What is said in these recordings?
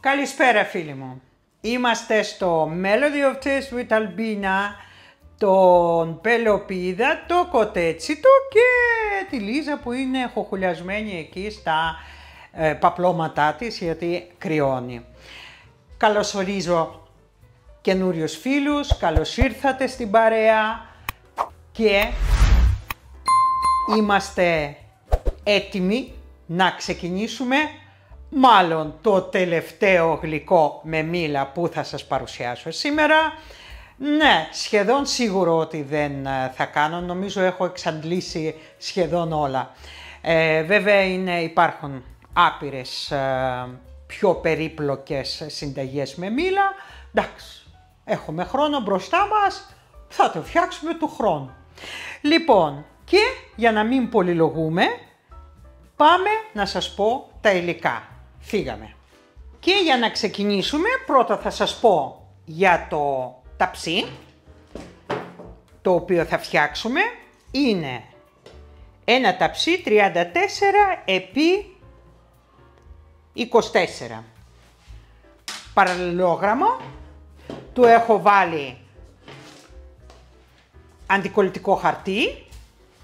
Καλησπέρα φίλοι μου. Είμαστε στο Melody of Taste with Albina, τον Πελοπίδα, το κοτέτσι του και τη Λίζα που είναι χοχουλιασμένη εκεί στα ε, παπλώματά της γιατί κρυώνει. Καλωσορίζω καινούριους φίλους, καλώς ήρθατε στην παρέα και είμαστε έτοιμοι να ξεκινήσουμε μάλλον το τελευταίο γλυκό με μήλα που θα σας παρουσιάσω σήμερα. Ναι, σχεδόν σίγουρο ότι δεν ε, θα κάνω, νομίζω έχω εξαντλήσει σχεδόν όλα. Ε, βέβαια είναι, υπάρχουν άπειρες ε, πιο περίπλοκες συνταγές με μήλα. Εντάξει, έχουμε χρόνο μπροστά μας, θα το φτιάξουμε του χρόνου. Λοιπόν, και για να μην πολυλογούμε, πάμε να σας πω τα υλικά. Φύγαμε. Και για να ξεκινήσουμε, πρώτα θα σας πω για το ταψί, το οποίο θα φτιάξουμε. Είναι ένα ταψί 34 επί 24. Παραλληλόγραμμο, του έχω βάλει αντικολλητικό χαρτί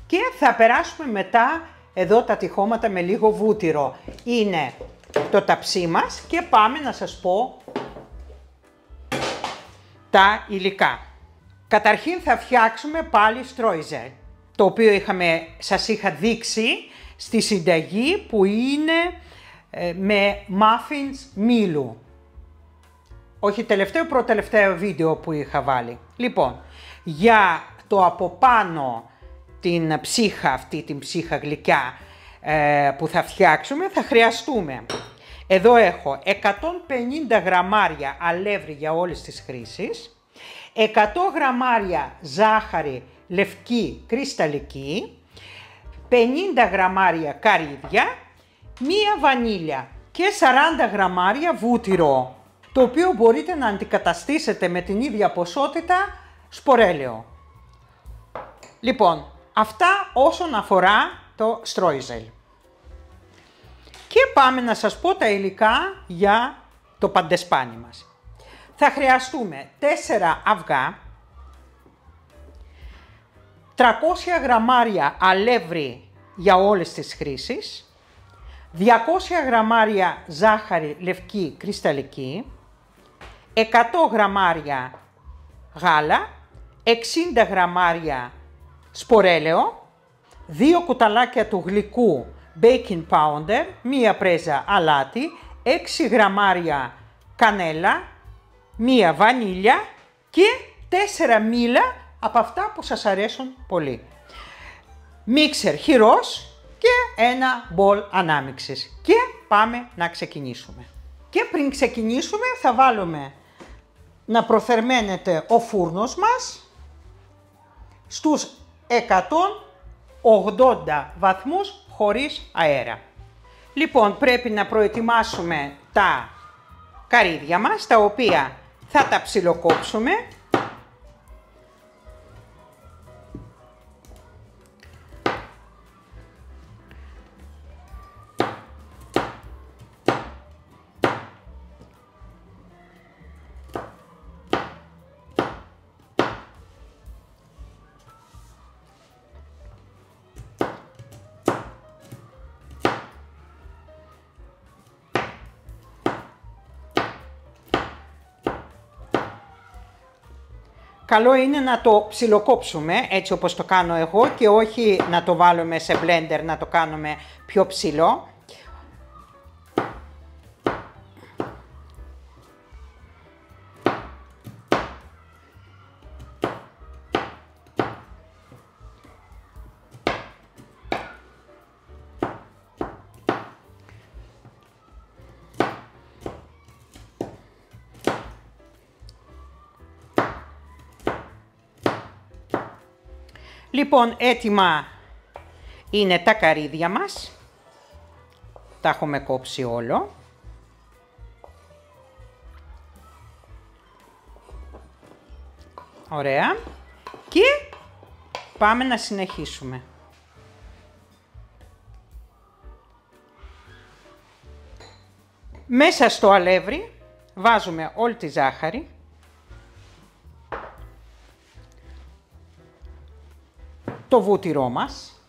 και θα περάσουμε μετά εδώ τα τυχώματα με λίγο βούτυρο. Είναι το ταψί μας και πάμε να σας πω τα υλικά. Καταρχήν θα φτιάξουμε πάλι στρόιζερ, το οποίο είχαμε, σας είχα δείξει στη συνταγή που είναι ε, με muffins μήλου. Όχι τελευταίο, προτελευταίο βίντεο που είχα βάλει. Λοιπόν, για το από πάνω την ψύχα αυτή, την ψύχα γλυκιά ε, που θα φτιάξουμε, θα χρειαστούμε. Εδώ έχω 150 γραμμάρια αλεύρι για όλες τις χρήσεις, 100 γραμμάρια ζάχαρη λευκή κρυσταλλική, 50 γραμμάρια καρύδια, μία βανίλια και 40 γραμμάρια βούτυρο, το οποίο μπορείτε να αντικαταστήσετε με την ίδια ποσότητα σπορέλαιο. Λοιπόν, αυτά όσον αφορά το στρόιζελ. Και πάμε να σας πω τα υλικά για το παντεσπάνι μας. Θα χρειαστούμε 4 αυγά, 300 γραμμάρια αλεύρι για όλες τις χρήσεις, 200 γραμμάρια ζάχαρη λευκή κρυσταλλική, 100 γραμμάρια γάλα, 60 γραμμάρια σπορέλαιο, 2 κουταλάκια του γλυκού baking powder, μία πρέζα αλάτι, 6 γραμμάρια κανέλα, μία βανίλια και 4 μήλα από αυτά που σας αρέσουν πολύ. Μίξερ χειρός και ένα μπολ ανάμιξης. Και πάμε να ξεκινήσουμε. Και πριν ξεκινήσουμε θα βάλουμε να προθερμαίνεται ο φούρνος μας στους 180 βαθμούς χωρίς αέρα. Λοιπόν, πρέπει να προετοιμάσουμε τα καρύδια μας, τα οποία θα τα ψιλοκόψουμε Καλό είναι να το ψιλοκόψουμε έτσι όπως το κάνω εγώ και όχι να το βάλουμε σε blender να το κάνουμε πιο ψηλό. Λοιπόν, έτοιμα είναι τα καρύδια μας. Τα έχουμε κόψει όλο. Ωραία. Και πάμε να συνεχίσουμε. Μέσα στο αλεύρι βάζουμε όλη τη ζάχαρη. Το βούτυρό μας.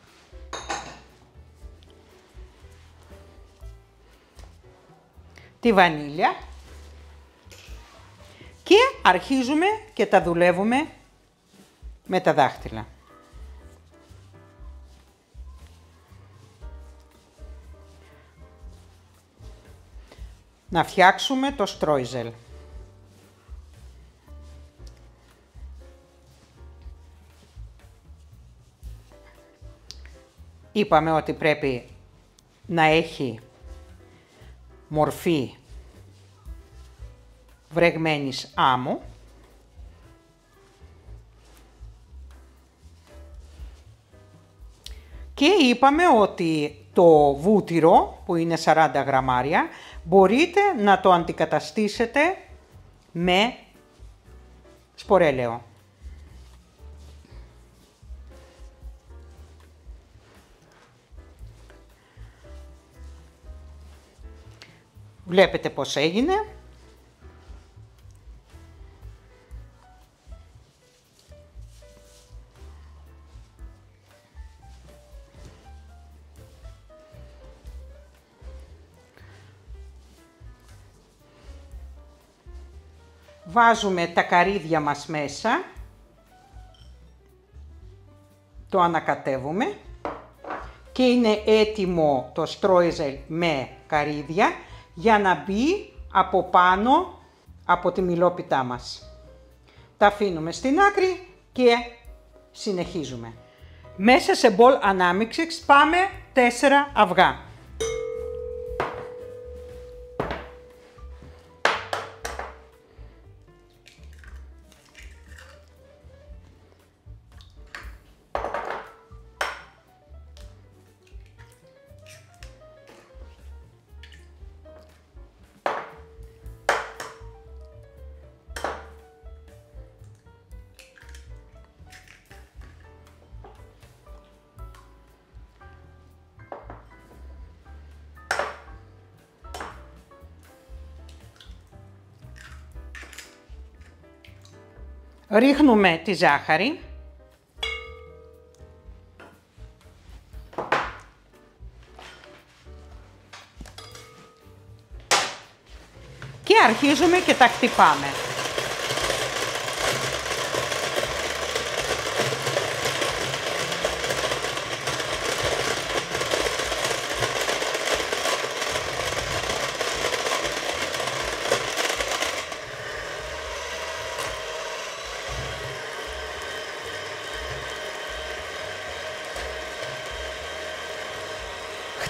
Τη βανίλια. Και αρχίζουμε και τα δουλεύουμε με τα δάχτυλα. να φτιάξουμε το στρόιζελ. Είπαμε ότι πρέπει να έχει μορφή βρεγμένης άμμου. Και είπαμε ότι το βούτυρο που είναι 40 γραμμάρια μπορείτε να το αντικαταστήσετε με σπορέλαιο. Βλέπετε πώς έγινε. Βάζουμε τα καρύδια μας μέσα. Το ανακατεύουμε. Και είναι έτοιμο το στρόιζελ με καρύδια για να μπει από πάνω από τη μιλόπιτά μας. Τα αφήνουμε στην άκρη και συνεχίζουμε. Μέσα σε μπολ ανάμιξης πάμε 4 αυγά. Ρίχνουμε τη ζάχαρη. Και αρχίζουμε και τα χτυπάμε.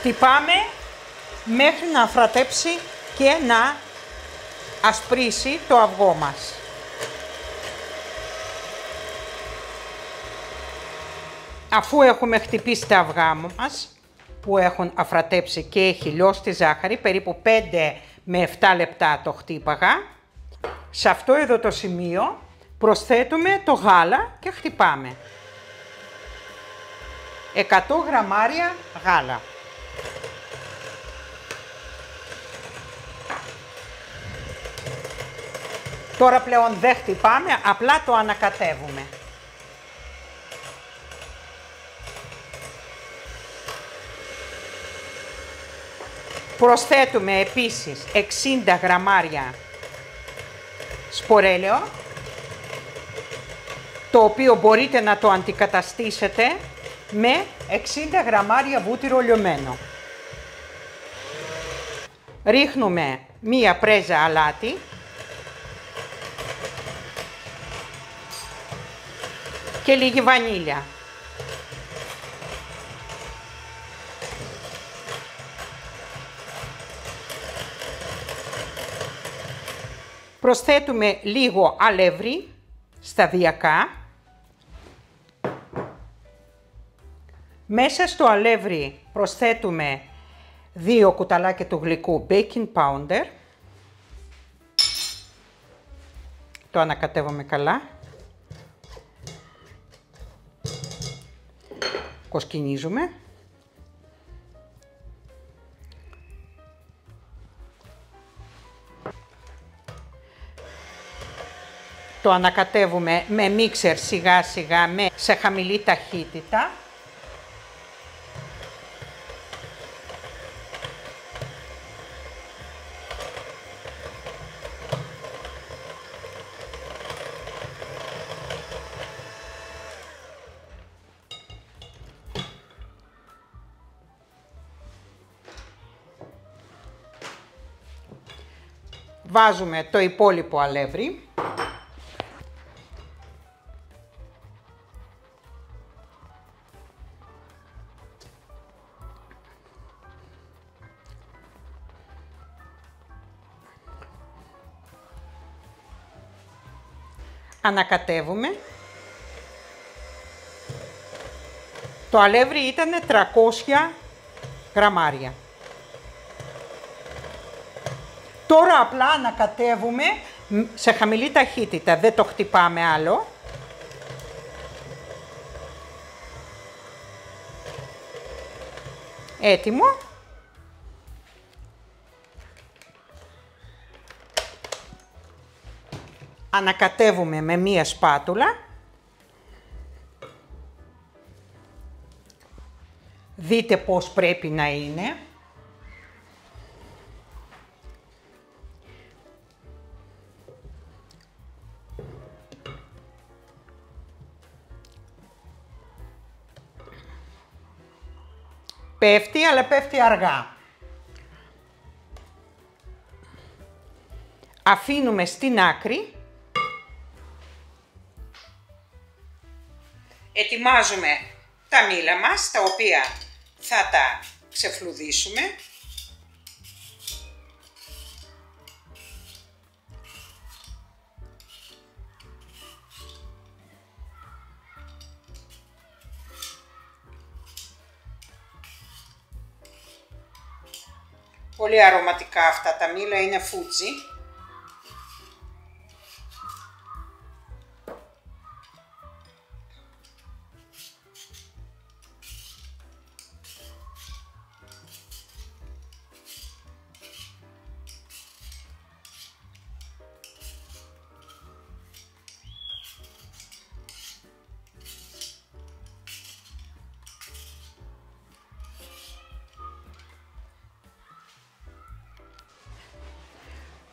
Χτυπάμε μέχρι να φρατέψει και να ασπρίσει το αυγό μας. Αφού έχουμε χτυπήσει τα αυγά μας, που έχουν αφρατέψει και έχει λιώσει τη ζάχαρη, περίπου 5 με 7 λεπτά το χτύπαγα, σε αυτό εδώ το σημείο προσθέτουμε το γάλα και χτυπάμε. 100 γραμμάρια γάλα. Τώρα πλέον δεν χτυπάμε, απλά το ανακατεύουμε. Προσθέτουμε επίσης 60 γραμμάρια σπορέλαιο, το οποίο μπορείτε να το αντικαταστήσετε με 60 γραμμάρια βούτυρο λιωμένο. Ρίχνουμε μία πρέζα αλάτι και λίγη βανίλια. Προσθέτουμε λίγο αλεύρι σταδιακά. Μέσα στο αλεύρι προσθέτουμε δύο κουταλάκια του γλυκού baking powder. Το ανακατεύουμε καλά. κοσκινίζουμε. Το ανακατεύουμε με μίξερ σιγά σιγά με, σε χαμηλή ταχύτητα. Βάζουμε το υπόλοιπο αλεύρι. Ανακατεύουμε. Το αλεύρι ήταν 300 γραμμάρια. Τώρα απλά ανακατεύουμε σε χαμηλή ταχύτητα, δεν το χτυπάμε άλλο. Έτοιμο. Ανακατεύουμε με μία σπάτουλα. Δείτε πώς πρέπει να είναι. Πέφτει, αλλά πέφτει αργά. Αφήνουμε στην άκρη. Ετοιμάζουμε τα μήλα μας, τα οποία θα τα ξεφλουδίσουμε. Πολύ αρωματικά αυτά τα μήλα, είναι φούτζι.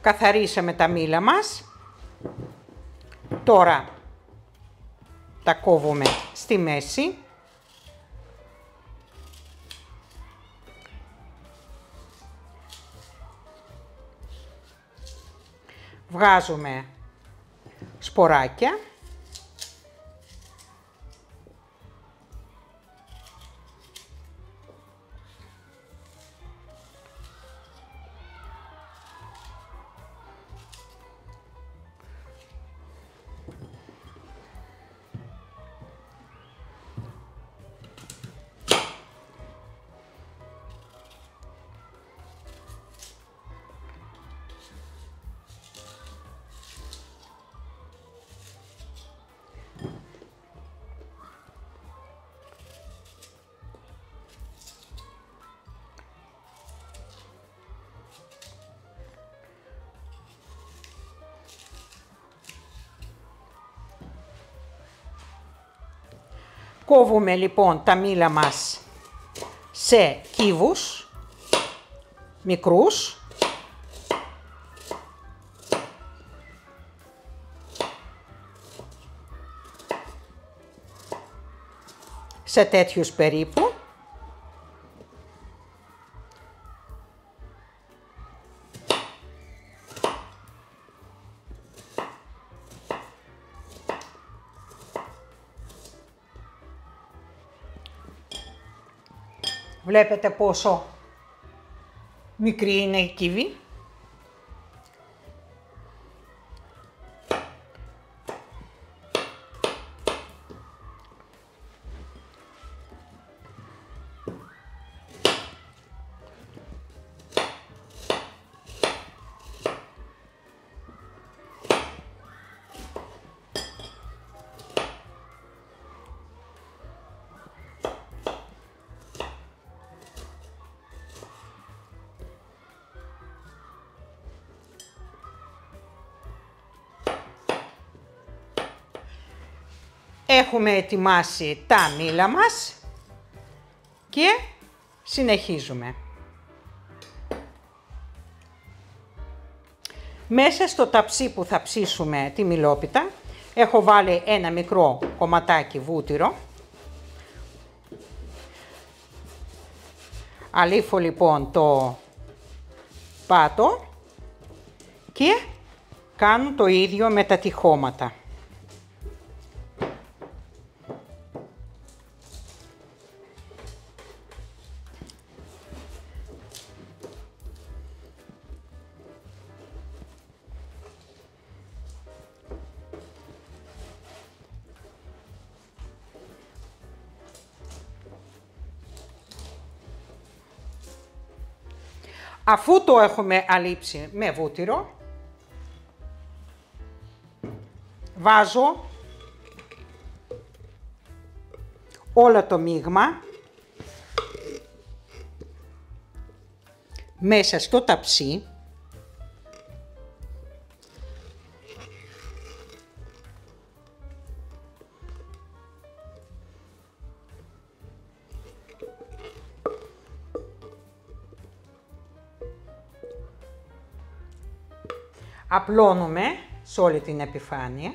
Καθαρίσαμε τα μήλα μας. Τώρα τα κόβουμε στη μέση. Βγάζουμε σποράκια. Κόβουμε λοιπόν τα μήλα μας σε κύβους μικρούς. Σε τέτοιους περίπου. Βλέπετε πόσο μικρή είναι η κύβη. Έχουμε ετοιμάσει τα μήλα μας και συνεχίζουμε. Μέσα στο ταψί που θα ψήσουμε τη μιλόπιτα έχω βάλει ένα μικρό κομματάκι βούτυρο. Αλήφω λοιπόν το πάτο και κάνω το ίδιο με τα τυχώματα. Αφού το έχουμε αλείψει με βούτυρο, βάζω όλο το μείγμα μέσα στο ταψί απλώνουμε σε όλη την επιφάνεια.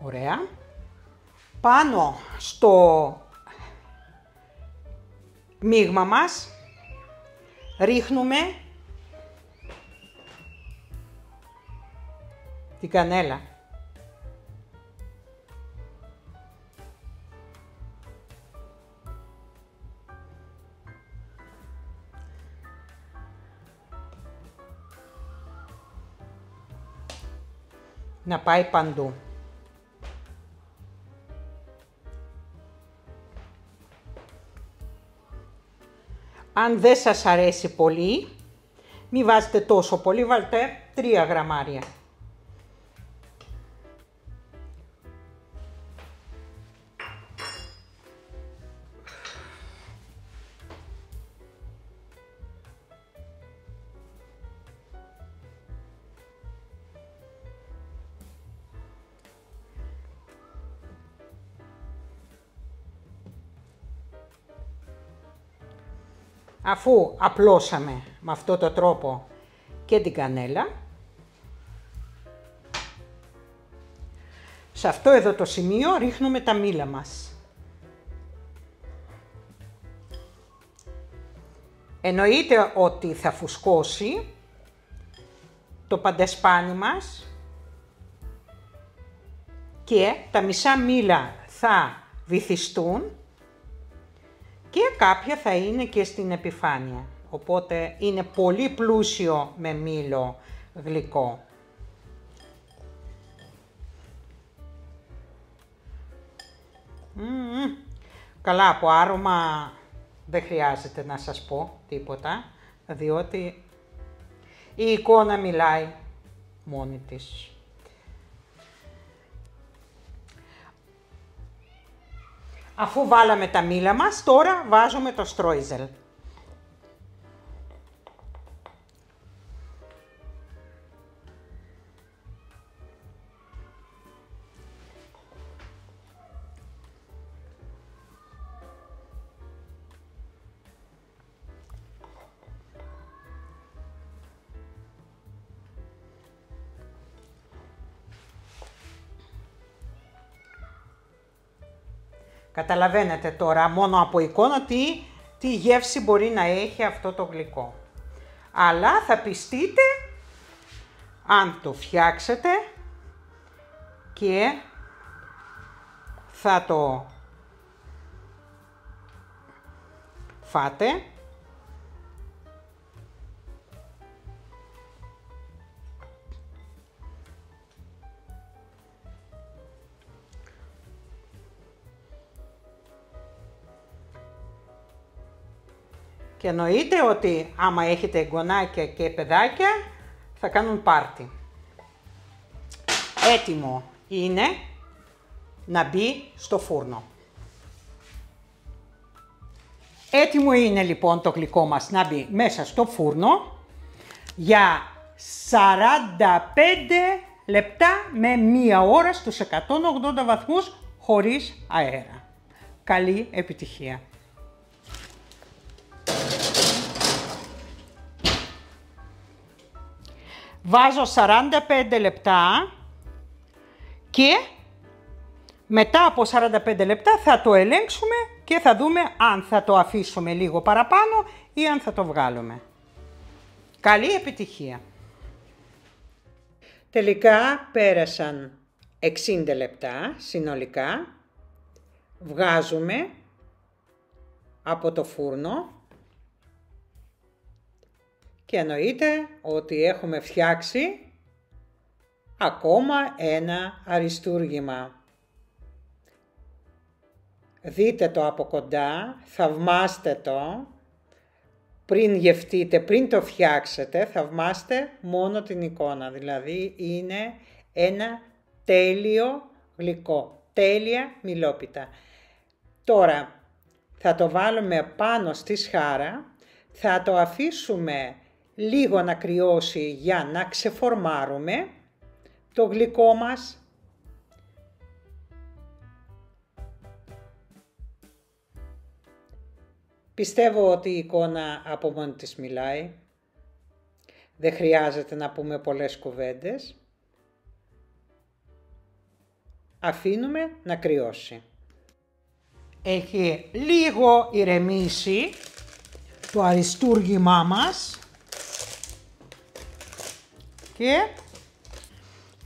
Ωραία. Πάνω στο μείγμα μας ρίχνουμε την κανέλα. Να πάει παντού. Αν δεν σας αρέσει πολύ, μη βάζετε τόσο πολύ, βάλτε 3 γραμμάρια. Αφού απλώσαμε με αυτό το τρόπο και την κανέλα, σε αυτό εδώ το σημείο ρίχνουμε τα μήλα μας. Εννοείται ότι θα φουσκώσει το παντεσπάνι μας και τα μισά μήλα θα βυθιστούν και κάποια θα είναι και στην επιφάνεια. Οπότε είναι πολύ πλούσιο με μήλο γλυκό. Καλά, από άρωμα δεν χρειάζεται να σας πω τίποτα, διότι η εικόνα μιλάει μόνη της. Αφού βάλαμε τα μήλα μας, τώρα βάζουμε το στρόιζελ. Καταλαβαίνετε τώρα μόνο από εικόνα τι, τι γεύση μπορεί να έχει αυτό το γλυκό. Αλλά θα πιστείτε αν το φτιάξετε και θα το φάτε Και εννοείται ότι άμα έχετε εγγονάκια και παιδάκια θα κάνουν πάρτι. έτοιμο είναι να μπει στο φούρνο. Έτοιμο είναι λοιπόν το γλυκό μας να μπει μέσα στο φούρνο για 45 λεπτά με μία ώρα στους 180 βαθμούς χωρίς αέρα. Καλή επιτυχία! Βάζω 45 λεπτά και μετά από 45 λεπτά θα το ελέγξουμε και θα δούμε αν θα το αφήσουμε λίγο παραπάνω ή αν θα το βγάλουμε. Καλή επιτυχία! Τελικά πέρασαν 60 λεπτά συνολικά. Βγάζουμε από το φούρνο και εννοείται ότι έχουμε φτιάξει ακόμα ένα αριστούργημα. Δείτε το από κοντά, θαυμάστε το, πριν γευτείτε, πριν το φτιάξετε, θαυμάστε μόνο την εικόνα. Δηλαδή είναι ένα τέλειο γλυκό, τέλεια μιλόπιτα. Τώρα θα το βάλουμε πάνω στη σχάρα, θα το αφήσουμε λίγο να κρυώσει για να ξεφορμάρουμε το γλυκό μας. Πιστεύω ότι η εικόνα από μόνη της μιλάει. Δεν χρειάζεται να πούμε πολλές κουβέντες. Αφήνουμε να κρυώσει. Έχει λίγο ηρεμήσει το αριστούργημά μας και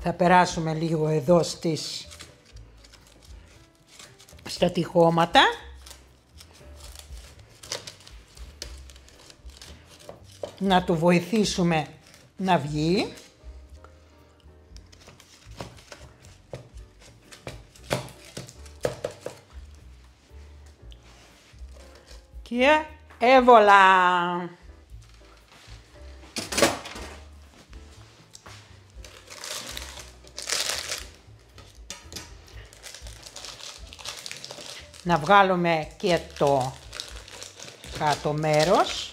θα περάσουμε λίγο εδώ στις στα τυχώματα. Να το βοηθήσουμε να βγει. Και έβολα να βγάλουμε και το κάτω μέρος.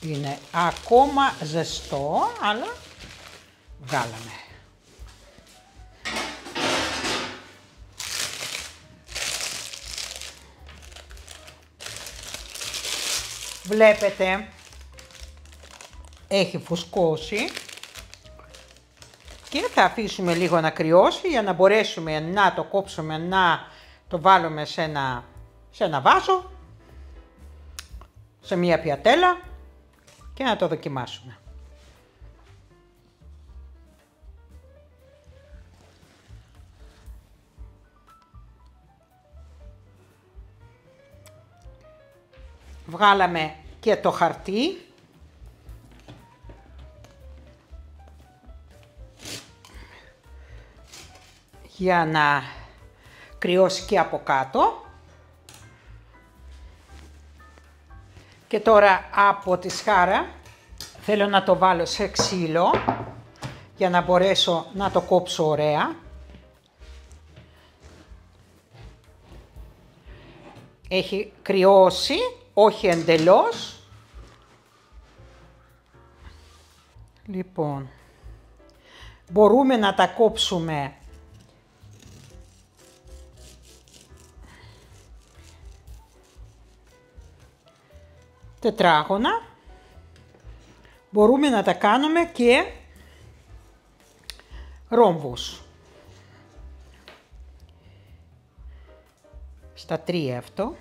Είναι ακόμα ζεστό, αλλά βγάλαμε. Βλέπετε, έχει φουσκώσει και θα αφήσουμε λίγο να κρυώσει για να μπορέσουμε να το κόψουμε, να το βάλουμε σε ένα, σε ένα βάζο, σε μία πιατέλα και να το δοκιμάσουμε. Βγάλαμε και το χαρτί για να κρυώσει και από κάτω. Και τώρα από τη σχάρα θέλω να το βάλω σε ξύλο για να μπορέσω να το κόψω ωραία. Έχει κρυώσει, όχι εντελώς. Λοιπόν, μπορούμε να τα κόψουμε τετράγωνα. Μπορούμε να τα κάνουμε και ρόμβους. Στα τρία αυτό.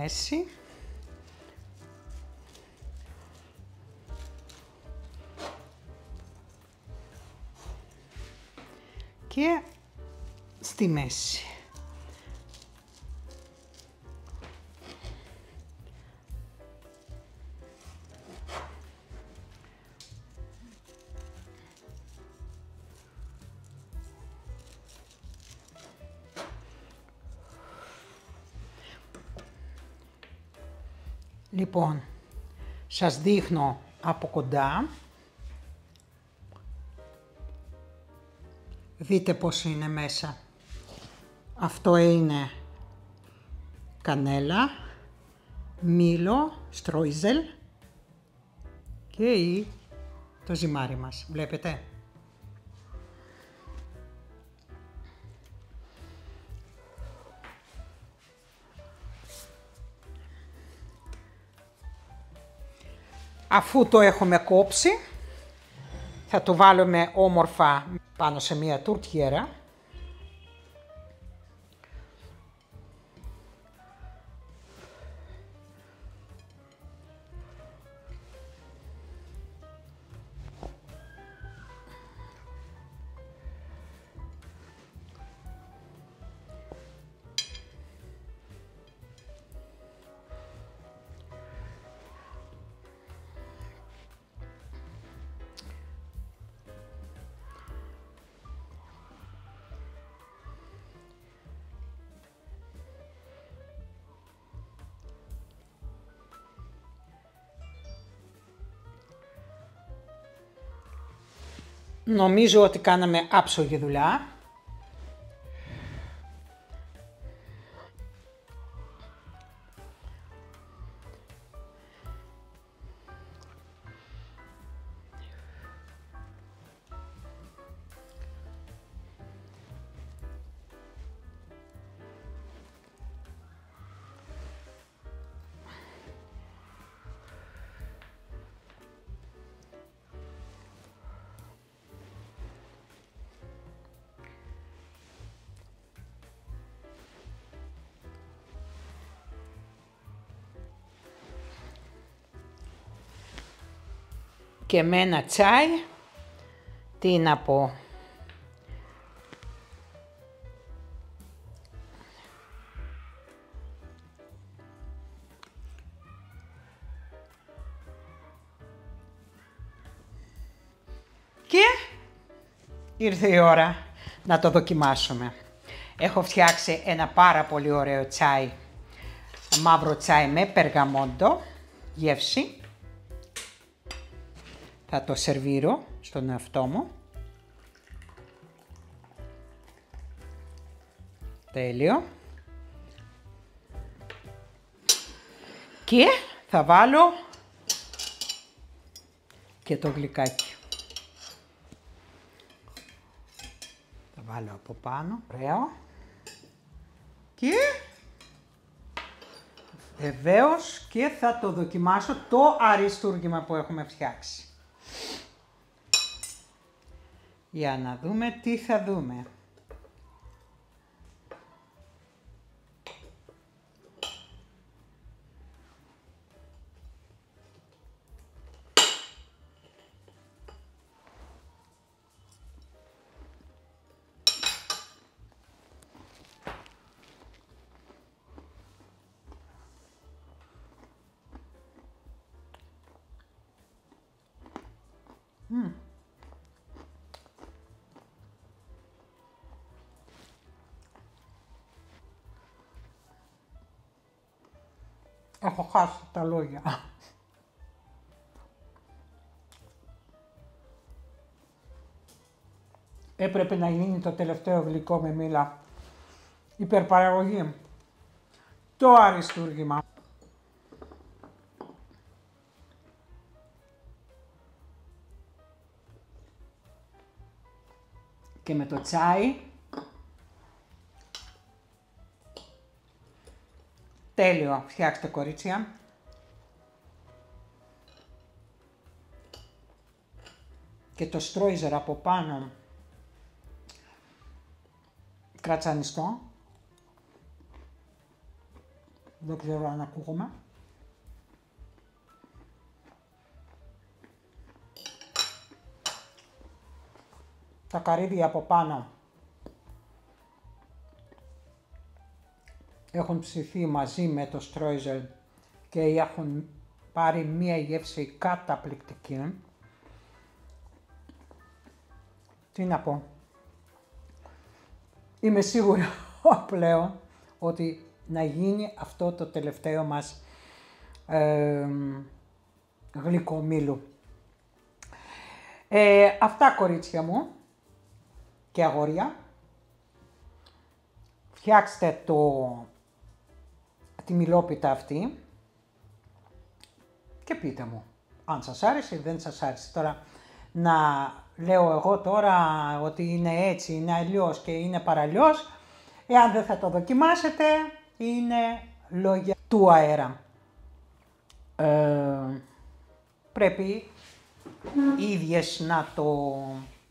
Μέση. και στη μέση. Λοιπόν, σας δείχνω από κοντά. Δείτε πώς είναι μέσα. Αυτό είναι κανέλα, μήλο, στρόιζελ και το ζυμάρι μας. Βλέπετε; Αφού το έχουμε κόψει, θα το βάλουμε όμορφα πάνω σε μία τουρτιέρα. Νομίζω ότι κάναμε άψογη δουλειά. Και με ένα τσάι, τι να πω, Και ήρθε η ώρα να το δοκιμάσουμε. Έχω φτιάξει ένα πάρα πολύ ωραίο τσάι, μαύρο τσάι με περγαμόντο, γεύση. Θα το σερβίρω στον εαυτό μου. Τέλειο. Και θα βάλω και το γλυκάκι. Θα βάλω από πάνω, ωραίο. Και βεβαίως και θα το δοκιμάσω το αριστούργημα που έχουμε φτιάξει. Για να δούμε τι θα δούμε. Έχω χάσει τα λόγια. Έπρεπε να γίνει το τελευταίο γλυκό με μήλα. Υπερπαραγωγή. Το αριστούργημα. Και με το τσάι Τέλειο, φτιάξτε κορίτσια. Και το στρόιζερ από πάνω κρατσανιστό. Δεν ξέρω αν ακούγομαι. Τα καρύδια από πάνω έχουν ψηθεί μαζί με το Στρόιζελ και έχουν πάρει μία γεύση καταπληκτική. Τι να πω. Είμαι σίγουρο πλέον ότι να γίνει αυτό το τελευταίο μας ε, γλυκό Ε, αυτά κορίτσια μου και αγόρια. Φτιάξτε το, τη μιλόπιτα αυτή και πείτε μου αν σας άρεσε ή δεν σας άρεσε. Τώρα να λέω εγώ τώρα ότι είναι έτσι, είναι αλλιώς και είναι παραλλιώς, εάν δεν θα το δοκιμάσετε, είναι λόγια του αέρα. Ε, πρέπει οι ίδιες να το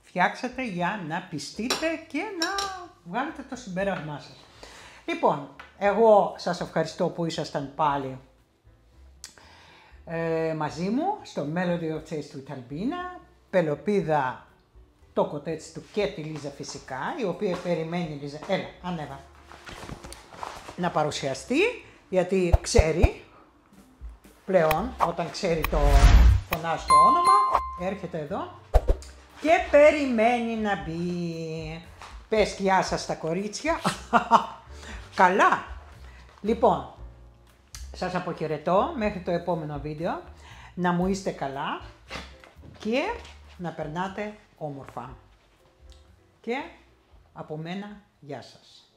φτιάξετε για να πιστείτε και να βγάλετε το συμπέρασμά σας. Λοιπόν, εγώ σας ευχαριστώ που ήσασταν πάλι ε, μαζί μου στο Melody of Taste του Ιταλμπίνα, Πελοπίδα το κοτέτσι του και τη Λίζα φυσικά, η οποία περιμένει η Λίζα, έλα, ανέβα, να παρουσιαστεί, γιατί ξέρει πλέον, όταν ξέρει το φωνάζει το όνομα, έρχεται εδώ και περιμένει να μπει. Πες γεια σας στα κορίτσια. Καλά. Λοιπόν, σας αποχαιρετώ μέχρι το επόμενο βίντεο. Να μου είστε καλά και να περνάτε όμορφα. Και από μένα, γεια σας.